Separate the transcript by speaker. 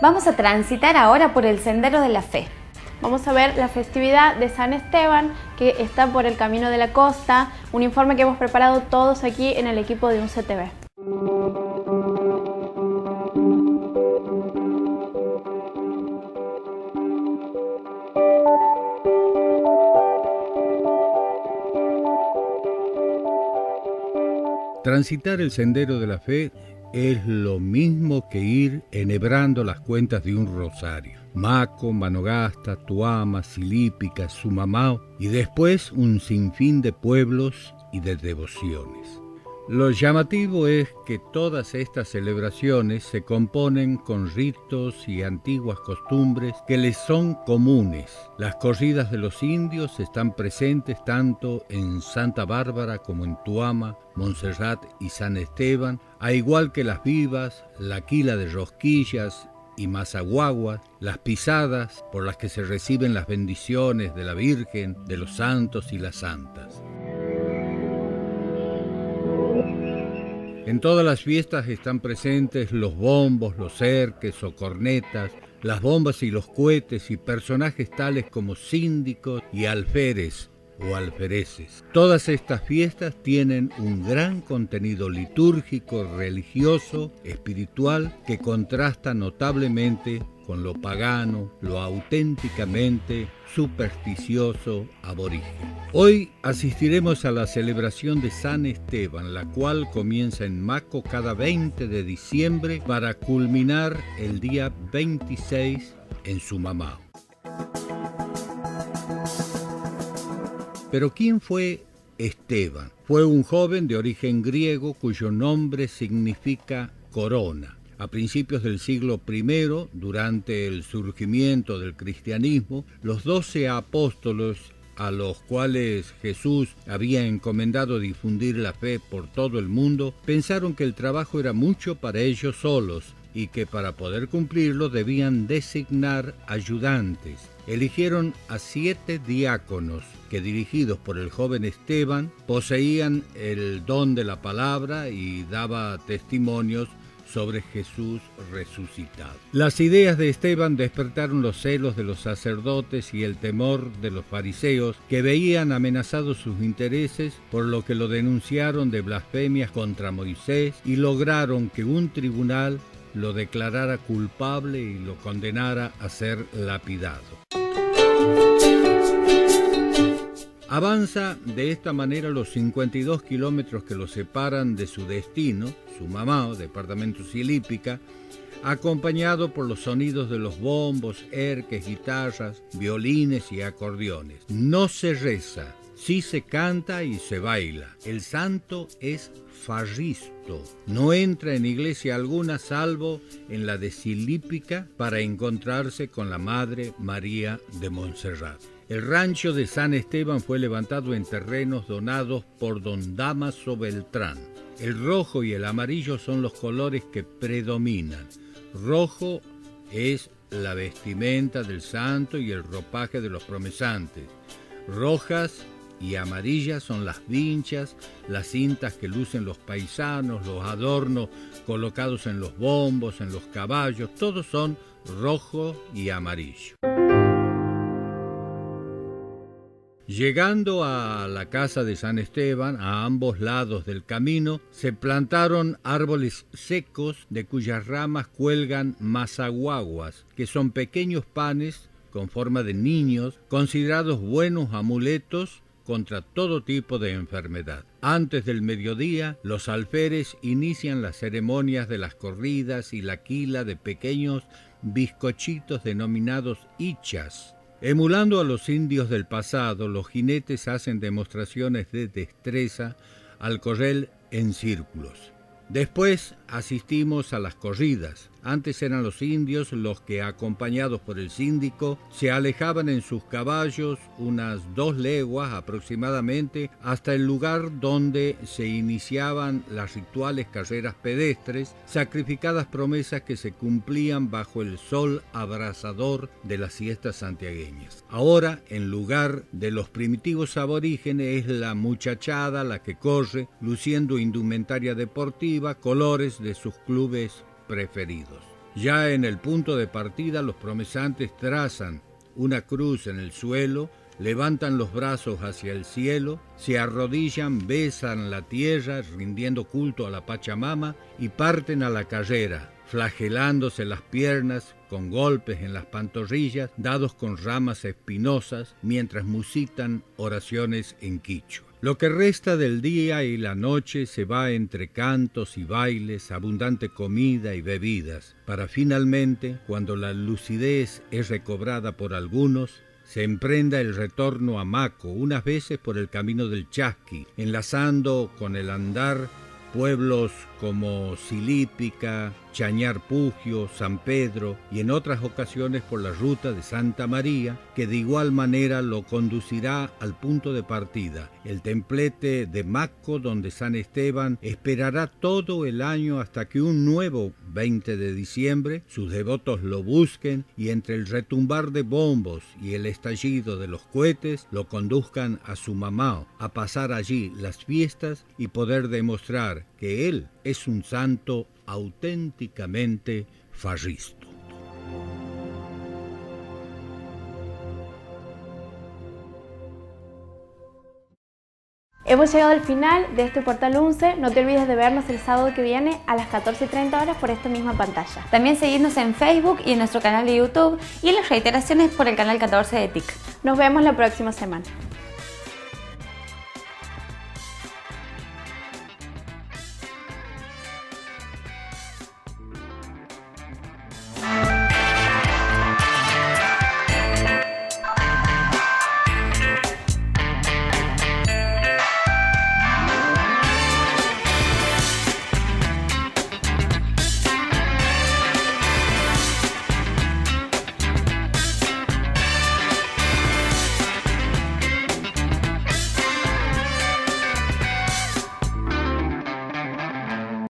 Speaker 1: Vamos a transitar ahora por el Sendero de la Fe.
Speaker 2: Vamos a ver la festividad de San Esteban, que está por el Camino de la Costa, un informe que hemos preparado todos aquí en el equipo de un CTV.
Speaker 3: Transitar el sendero de la fe es lo mismo que ir enhebrando las cuentas de un rosario. Maco, Manogasta, Tuama, Silípica, Sumamao y después un sinfín de pueblos y de devociones. Lo llamativo es que todas estas celebraciones se componen con ritos y antiguas costumbres que les son comunes. Las corridas de los indios están presentes tanto en Santa Bárbara como en Tuama, Montserrat y San Esteban, a igual que las vivas, la quila de rosquillas y mazaguaguas, las pisadas por las que se reciben las bendiciones de la Virgen, de los santos y las santas. En todas las fiestas están presentes los bombos, los cerques o cornetas, las bombas y los cohetes y personajes tales como síndicos y alférez o alfereces. Todas estas fiestas tienen un gran contenido litúrgico, religioso, espiritual, que contrasta notablemente con lo pagano, lo auténticamente supersticioso aborigen. Hoy asistiremos a la celebración de San Esteban, la cual comienza en Maco cada 20 de diciembre para culminar el día 26 en Sumamao. Pero ¿quién fue Esteban? Fue un joven de origen griego cuyo nombre significa corona a principios del siglo I, durante el surgimiento del cristianismo, los doce apóstoles a los cuales Jesús había encomendado difundir la fe por todo el mundo, pensaron que el trabajo era mucho para ellos solos y que para poder cumplirlo debían designar ayudantes. Eligieron a siete diáconos que dirigidos por el joven Esteban poseían el don de la palabra y daba testimonios sobre Jesús resucitado. Las ideas de Esteban despertaron los celos de los sacerdotes y el temor de los fariseos que veían amenazados sus intereses, por lo que lo denunciaron de blasfemias contra Moisés y lograron que un tribunal lo declarara culpable y lo condenara a ser lapidado. Avanza de esta manera los 52 kilómetros que lo separan de su destino, su mamá, departamento Silípica, acompañado por los sonidos de los bombos, erques, guitarras, violines y acordeones. No se reza, sí se canta y se baila. El santo es farristo. No entra en iglesia alguna salvo en la de Silípica para encontrarse con la Madre María de Montserrat. El rancho de San Esteban fue levantado en terrenos donados por don Damaso Beltrán. El rojo y el amarillo son los colores que predominan. Rojo es la vestimenta del santo y el ropaje de los promesantes. Rojas y amarillas son las vinchas, las cintas que lucen los paisanos, los adornos colocados en los bombos, en los caballos, todos son rojo y amarillo. Llegando a la casa de San Esteban, a ambos lados del camino, se plantaron árboles secos de cuyas ramas cuelgan mazaguaguas, que son pequeños panes con forma de niños, considerados buenos amuletos contra todo tipo de enfermedad. Antes del mediodía, los alferes inician las ceremonias de las corridas y la quila de pequeños bizcochitos denominados hichas, Emulando a los indios del pasado, los jinetes hacen demostraciones de destreza al correr en círculos. Después asistimos a las corridas. Antes eran los indios los que, acompañados por el síndico, se alejaban en sus caballos unas dos leguas aproximadamente hasta el lugar donde se iniciaban las rituales carreras pedestres, sacrificadas promesas que se cumplían bajo el sol abrasador de las siestas santiagueñas. Ahora, en lugar de los primitivos aborígenes, es la muchachada la que corre, luciendo indumentaria deportiva, colores de sus clubes preferidos. Ya en el punto de partida los promesantes trazan una cruz en el suelo, levantan los brazos hacia el cielo, se arrodillan, besan la tierra, rindiendo culto a la Pachamama y parten a la carrera, flagelándose las piernas con golpes en las pantorrillas dados con ramas espinosas mientras musitan oraciones en quichua. Lo que resta del día y la noche se va entre cantos y bailes, abundante comida y bebidas, para finalmente, cuando la lucidez es recobrada por algunos, se emprenda el retorno a Maco, unas veces por el camino del Chasqui, enlazando con el andar pueblos como Silípica, Chañar Pugio, San Pedro y en otras ocasiones por la ruta de Santa María, que de igual manera lo conducirá al punto de partida, el templete de Maco donde San Esteban esperará todo el año hasta que un nuevo 20 de diciembre sus devotos lo busquen y entre el retumbar de bombos y el estallido de los cohetes lo conduzcan a su mamá a pasar allí las fiestas y poder demostrar que él es un santo auténticamente fascisto.
Speaker 2: Hemos llegado al final de este portal 11. No te olvides de vernos el sábado que viene a las 14.30 horas por esta misma pantalla.
Speaker 1: También seguirnos en Facebook y en nuestro canal de YouTube y en las reiteraciones por el canal 14 de TIC.
Speaker 2: Nos vemos la próxima semana.